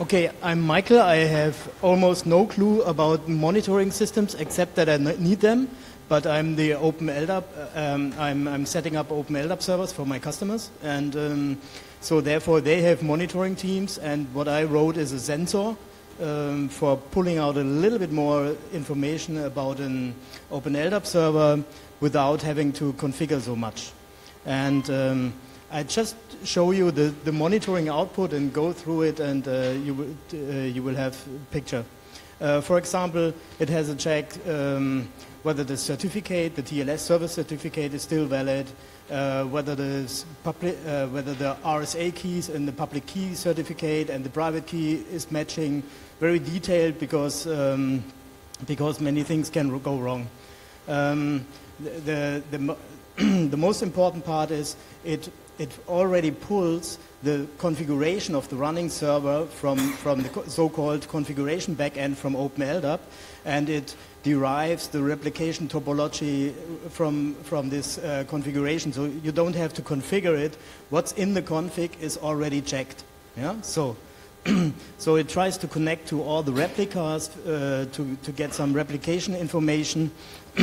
Okay, I'm Michael. I have almost no clue about monitoring systems except that I need them. But I'm the OpenLDAP. Um, I'm, I'm, setting up OpenLDAP servers for my customers, and um, so therefore they have monitoring teams. And what I wrote is a sensor um, for pulling out a little bit more information about an OpenLDAP server without having to configure so much. And um, I just show you the, the monitoring output and go through it and uh, you, will, uh, you will have a picture. Uh, for example, it has a check um, whether the certificate, the TLS service certificate is still valid, uh, whether, the public, uh, whether the RSA keys and the public key certificate and the private key is matching, very detailed because, um, because many things can go wrong. Um, the, the, the most important part is it, it already pulls the configuration of the running server from, from the so-called configuration backend from OpenLDAP, and it derives the replication topology from, from this uh, configuration. So you don't have to configure it. What's in the config is already checked. Yeah? So, so it tries to connect to all the replicas uh, to, to get some replication information.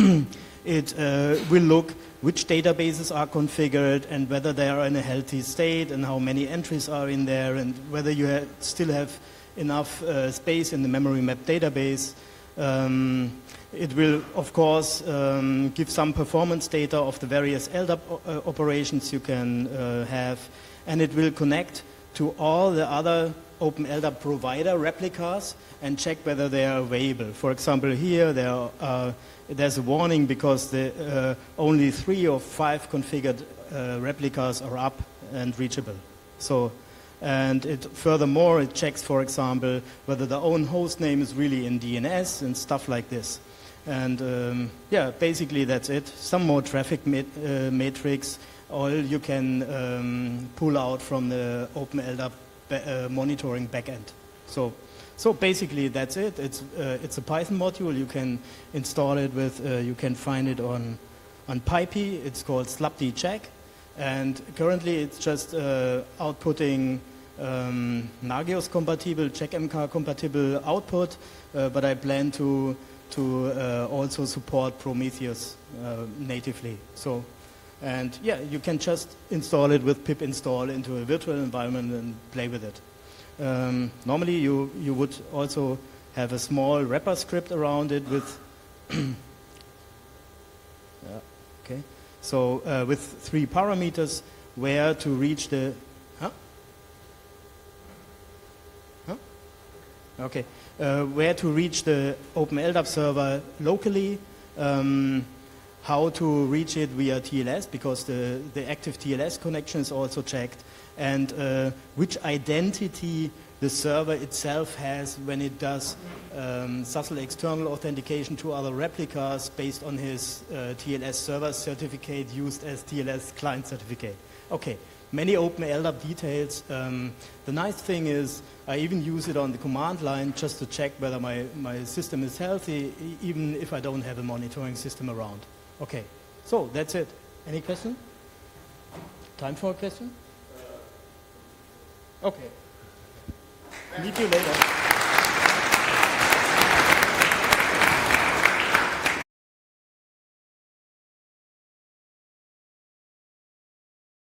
it uh, will look which databases are configured and whether they are in a healthy state and how many entries are in there and whether you ha still have enough uh, space in the memory map database. Um, it will, of course, um, give some performance data of the various LDAP uh, operations you can uh, have, and it will connect to all the other OpenLDAP provider replicas and check whether they are available. For example, here there are, uh, there's a warning because the, uh, only three or five configured uh, replicas are up and reachable. So, and it, furthermore, it checks, for example, whether the own host name is really in DNS and stuff like this. And um, yeah, basically that's it. Some more traffic mat uh, matrix, all you can um, pull out from the OpenLDAP uh, monitoring backend. So, so basically that's it. It's, uh, it's a Python module. You can install it with, uh, you can find it on, on PyPI. It's called slapdcheck. And currently it's just uh, outputting um, Nagios compatible, CheckMK compatible output, uh, but I plan to, to uh, also support Prometheus natively. So and yeah, you can just install it with pip install into a virtual environment and play with it. Um, normally, you, you would also have a small wrapper script around it with, yeah, okay. So uh, with three parameters where to reach the, huh? Huh? Okay. Uh, where to reach the OpenLDAP server locally, um, how to reach it via TLS because the, the active TLS connection is also checked and uh, which identity the server itself has when it does um, external authentication to other replicas based on his uh, TLS server certificate used as TLS client certificate. Okay, many OpenLDAP details. Um, the nice thing is I even use it on the command line just to check whether my, my system is healthy even if I don't have a monitoring system around. Okay, so that's it. Any question? Time for a question? Uh, okay. Meet you later.